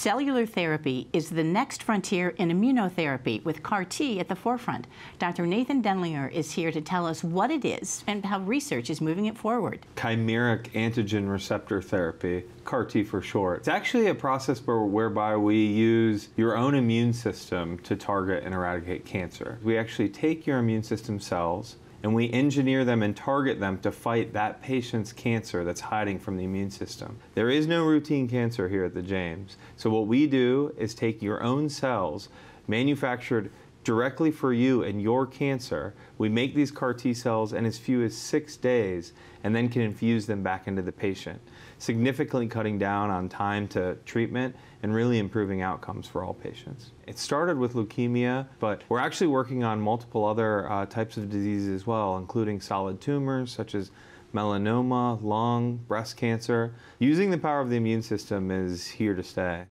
Cellular therapy is the next frontier in immunotherapy with CAR T at the forefront. Dr. Nathan Denlinger is here to tell us what it is and how research is moving it forward. Chimeric antigen receptor therapy, CAR T for short. It's actually a process whereby we use your own immune system to target and eradicate cancer. We actually take your immune system cells and we engineer them and target them to fight that patient's cancer that's hiding from the immune system. There is no routine cancer here at the James. So what we do is take your own cells manufactured directly for you and your cancer. We make these CAR T cells in as few as six days and then can infuse them back into the patient, significantly cutting down on time to treatment and really improving outcomes for all patients. It started with leukemia, but we're actually working on multiple other uh, types of diseases as well, including solid tumors such as melanoma, lung, breast cancer. Using the power of the immune system is here to stay.